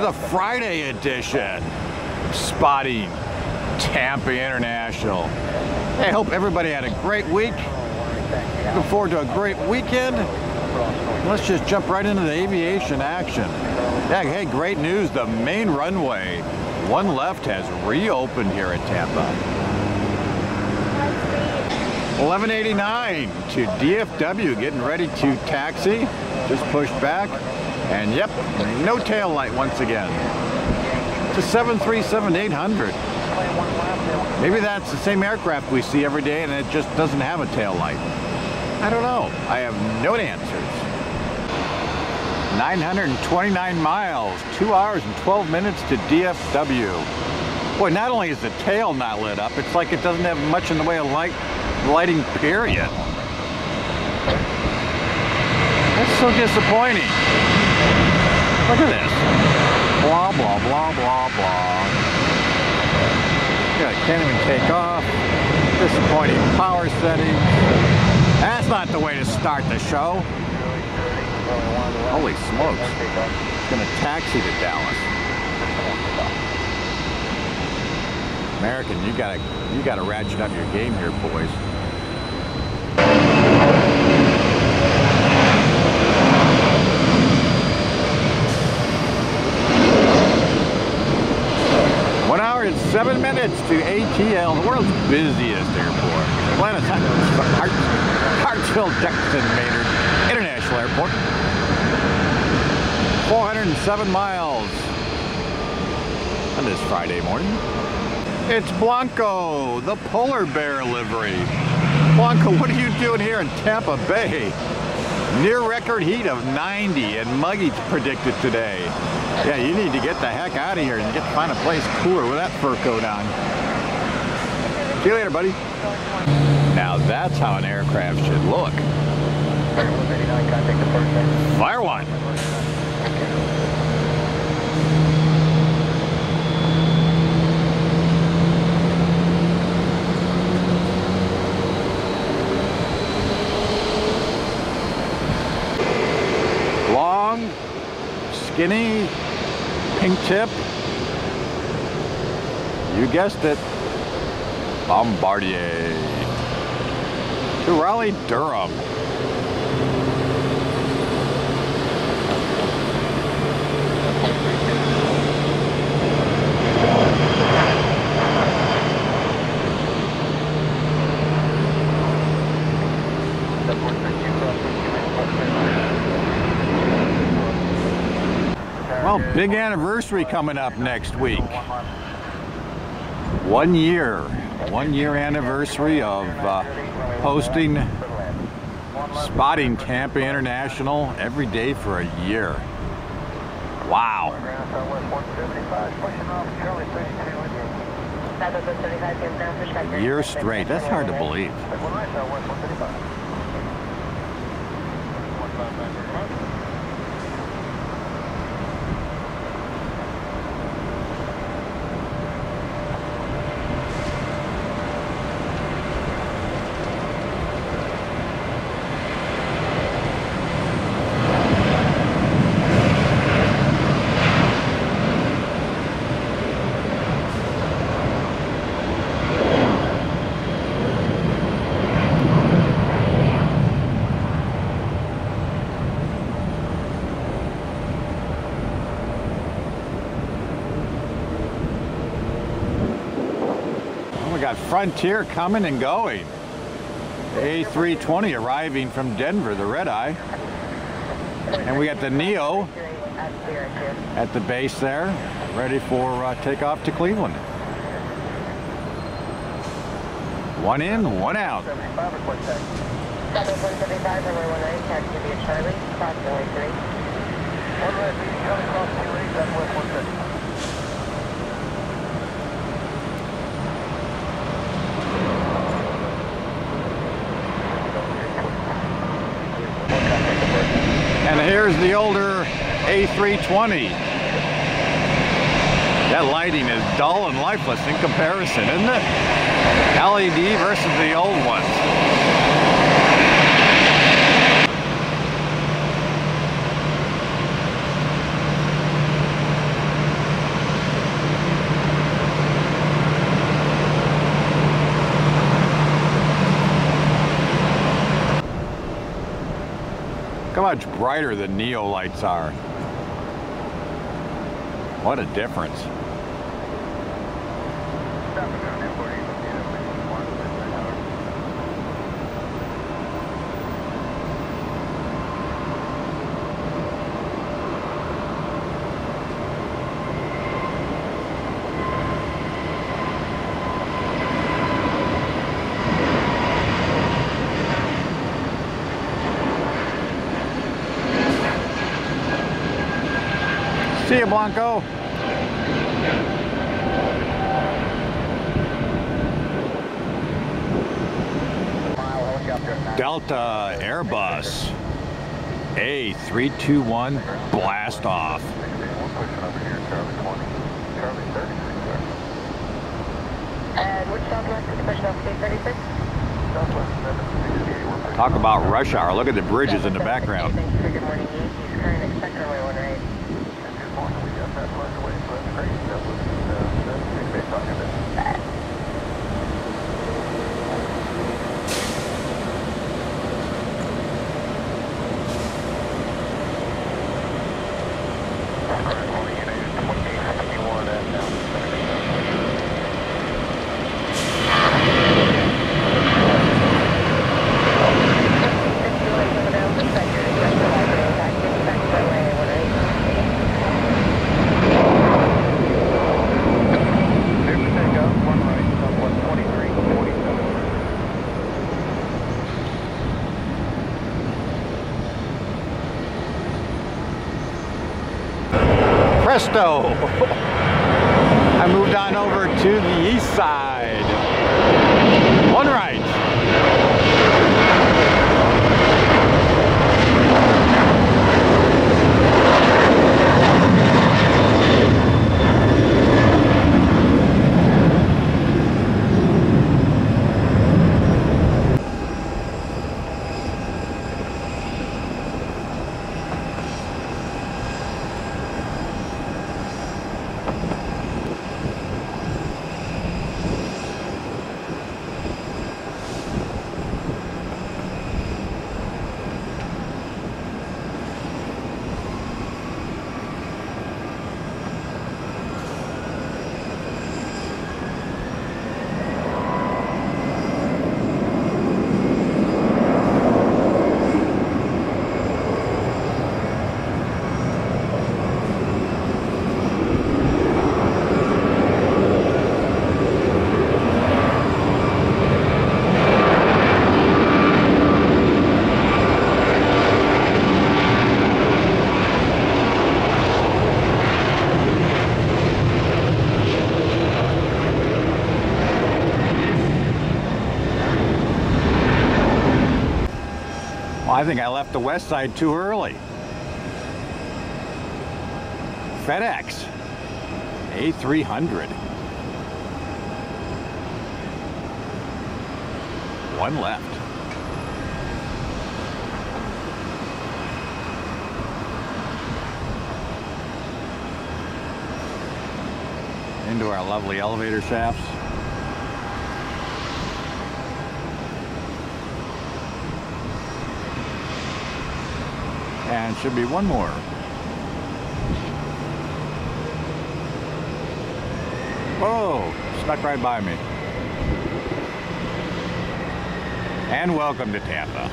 the Friday edition Spotting Tampa International. Hey, I hope everybody had a great week. Looking forward to a great weekend. Let's just jump right into the aviation action. Yeah, hey, great news. The main runway, one left, has reopened here at Tampa. 1189 to DFW, getting ready to taxi. Just pushed back. And yep, no tail light once again. It's a 737-800. Maybe that's the same aircraft we see every day and it just doesn't have a tail light. I don't know. I have no answers. 929 miles, 2 hours and 12 minutes to DFW. Boy, not only is the tail not lit up, it's like it doesn't have much in the way of light, lighting, period. That's so disappointing. Look at this. Blah, blah, blah, blah, blah. Yeah, can't even take off. Disappointing power settings. That's not the way to start the show. Holy smokes. It's gonna taxi to Dallas. American, you gotta you gotta ratchet up your game here, boys. One hour and minutes to ATL, the world's busiest airport. Atlanta's Hart, Hartsfield Jackson Maynard International Airport. 407 miles on this Friday morning. It's Blanco, the polar bear livery. Blanco, what are you doing here in Tampa Bay? Near record heat of 90 and muggy predicted today. Yeah, you need to get the heck out of here and get find a place cooler with that fur coat on. See you later, buddy. Now that's how an aircraft should look. Fire one. Skinny, pink tip. You guessed it. Bombardier. To Raleigh, Well, big anniversary coming up next week. One year, one year anniversary of uh, hosting Spotting Tampa International every day for a year. Wow. A year straight. That's hard to believe. We got Frontier coming and going. A320 arriving from Denver, the red eye. And we got the Neo at the base there, ready for uh, takeoff to Cleveland. One in, one out. Here's the older A320. That lighting is dull and lifeless in comparison, isn't it? LED versus the old ones. Much brighter the Neo lights are. What a difference. Blanco. Delta Airbus A321 blast off. And which Southwest is pushing off 236? Talk about rush hour. Look at the bridges in the background. Thank you for good morning. He's current expector runway 18. Presto! I moved on over to the east side. One right. Well, I think I left the west side too early. FedEx A300. One left. Into our lovely elevator shafts. And should be one more. Whoa, snuck right by me. And welcome to Tampa.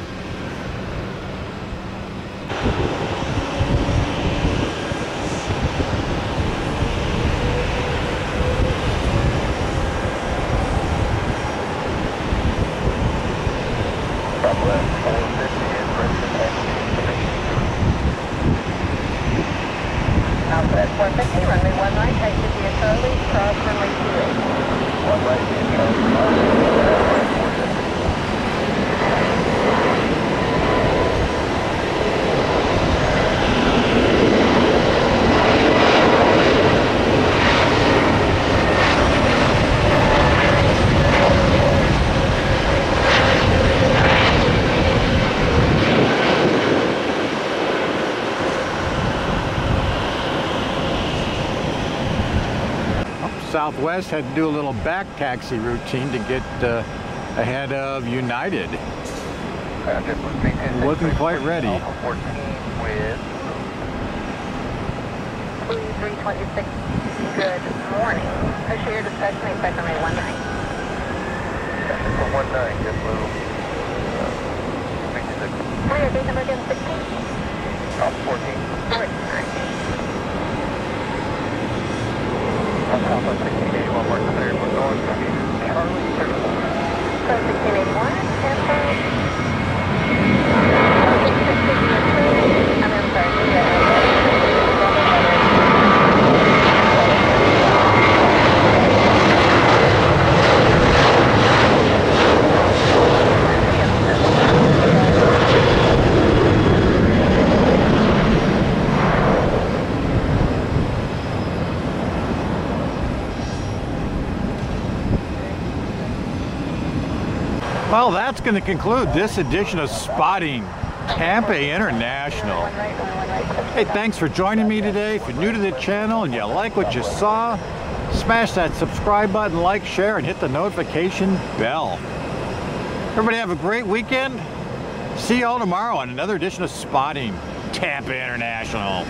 Southwest had to do a little back taxi routine to get uh, ahead of United. Wasn't quite ready. Alpha 14 with 326. Good morning. Push your discussion, expect runway 19. Section 19, JetBlue. Uh, 26. Clear, gate number again 16. Alpha 14. 49. Alpha 1681, we're cleared. We're going to Charlie 2. So 1681, going to conclude this edition of Spotting Tampa International. Hey, thanks for joining me today. If you're new to the channel and you like what you saw, smash that subscribe button, like, share, and hit the notification bell. Everybody have a great weekend. See you all tomorrow on another edition of Spotting Tampa International.